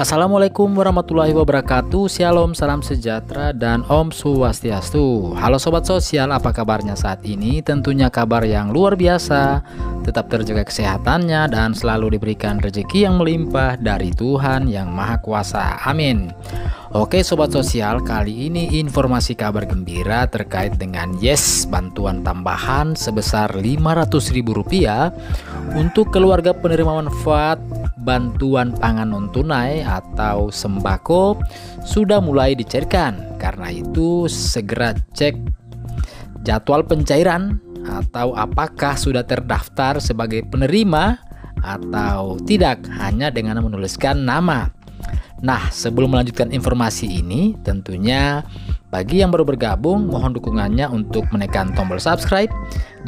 Assalamualaikum warahmatullahi wabarakatuh. Shalom, salam sejahtera, dan Om Swastiastu. Halo Sobat Sosial, apa kabarnya saat ini? Tentunya kabar yang luar biasa Tetap terjaga kesehatannya dan selalu diberikan rezeki yang melimpah dari Tuhan yang Maha Kuasa Amin Oke Sobat Sosial, kali ini informasi kabar gembira terkait dengan Yes bantuan tambahan sebesar Rp500.000 Untuk keluarga penerima manfaat bantuan pangan non-tunai atau sembako sudah mulai dicairkan. Karena itu segera cek jadwal pencairan atau apakah sudah terdaftar sebagai penerima atau tidak hanya dengan menuliskan nama. Nah, sebelum melanjutkan informasi ini, tentunya bagi yang baru bergabung, mohon dukungannya untuk menekan tombol subscribe.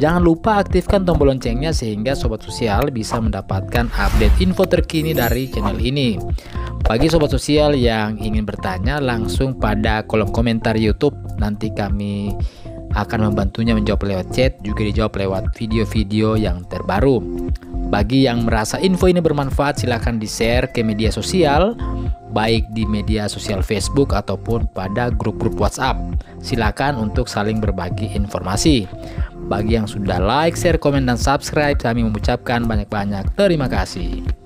Jangan lupa aktifkan tombol loncengnya sehingga sobat sosial bisa mendapatkan update info terkini dari channel ini. Bagi sobat sosial yang ingin bertanya langsung pada kolom komentar YouTube, nanti kami akan membantunya menjawab lewat chat, juga dijawab lewat video-video yang terbaru. Bagi yang merasa info ini bermanfaat, silahkan di-share ke media sosial baik di media sosial Facebook ataupun pada grup-grup WhatsApp. Silakan untuk saling berbagi informasi. Bagi yang sudah like, share, komen, dan subscribe, kami mengucapkan banyak-banyak terima kasih.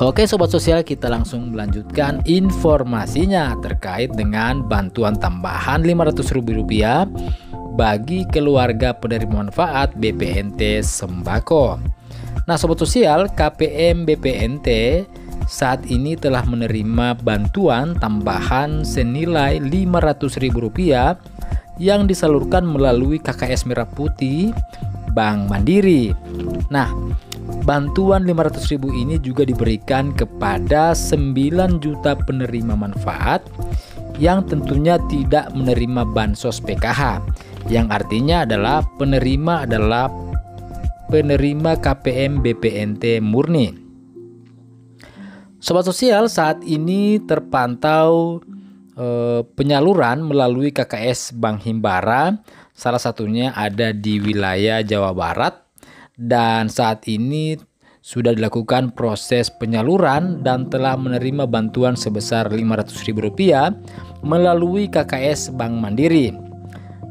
Oke sobat sosial kita langsung melanjutkan informasinya terkait dengan bantuan tambahan Rp500.000 bagi keluarga penerima manfaat BPNT Sembako. Nah sobat sosial KPM BPNT saat ini telah menerima bantuan tambahan senilai Rp500.000 yang disalurkan melalui KKS Merah Putih Bank Mandiri. Nah, bantuan Rp500.000 ini juga diberikan kepada 9 juta penerima manfaat yang tentunya tidak menerima bansos PKH yang artinya adalah penerima adalah penerima KPM BPNT murni. Sobat sosial saat ini terpantau eh, penyaluran melalui KKS Bank Himbara, salah satunya ada di wilayah Jawa Barat dan saat ini sudah dilakukan proses penyaluran dan telah menerima bantuan sebesar Rp500.000 melalui KKS Bank Mandiri.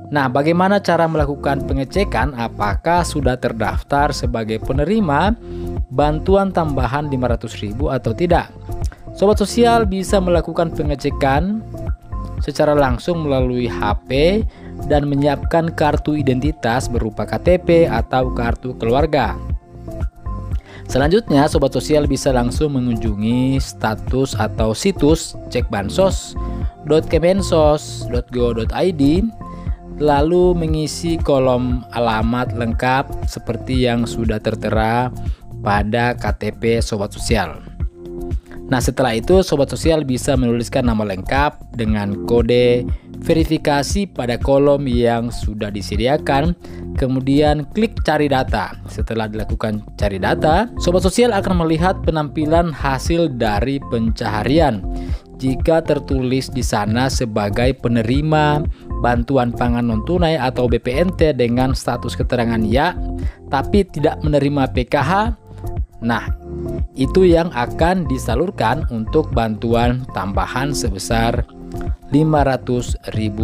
Nah, bagaimana cara melakukan pengecekan apakah sudah terdaftar sebagai penerima bantuan tambahan 500.000 atau tidak? Sobat sosial bisa melakukan pengecekan secara langsung melalui HP dan menyiapkan kartu identitas berupa KTP atau kartu keluarga. Selanjutnya, sobat sosial bisa langsung mengunjungi status atau situs cekbansos.kemensos.go.id lalu mengisi kolom alamat lengkap seperti yang sudah tertera pada KTP Sobat Sosial. Nah setelah itu Sobat Sosial bisa menuliskan nama lengkap dengan kode verifikasi pada kolom yang sudah disediakan Kemudian klik cari data Setelah dilakukan cari data Sobat Sosial akan melihat penampilan hasil dari pencaharian jika tertulis di sana sebagai penerima bantuan pangan non tunai atau BPNT dengan status keterangan ya, tapi tidak menerima PKH. Nah, itu yang akan disalurkan untuk bantuan tambahan sebesar Rp500.000.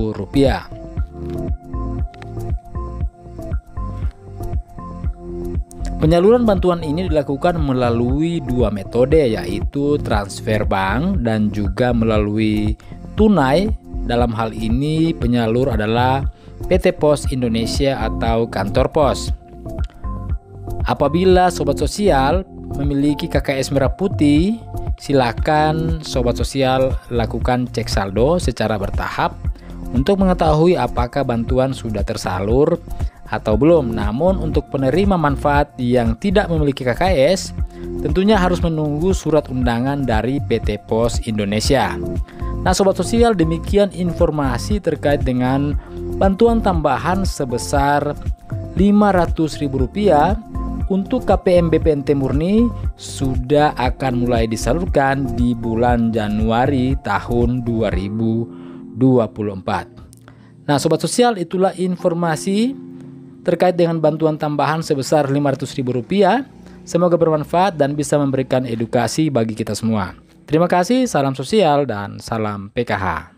Penyaluran bantuan ini dilakukan melalui dua metode yaitu transfer bank dan juga melalui tunai. Dalam hal ini penyalur adalah PT Pos Indonesia atau kantor pos. Apabila sobat sosial memiliki KKS merah putih, silakan sobat sosial lakukan cek saldo secara bertahap untuk mengetahui apakah bantuan sudah tersalur atau belum. Namun untuk penerima manfaat yang tidak memiliki KKS, tentunya harus menunggu surat undangan dari PT Pos Indonesia. Nah, sobat sosial, demikian informasi terkait dengan bantuan tambahan sebesar Rp500.000 untuk KPM BPNT murni sudah akan mulai disalurkan di bulan Januari tahun 2024. Nah, sobat sosial, itulah informasi terkait dengan bantuan tambahan sebesar Rp500.000. Semoga bermanfaat dan bisa memberikan edukasi bagi kita semua. Terima kasih, salam sosial, dan salam PKH.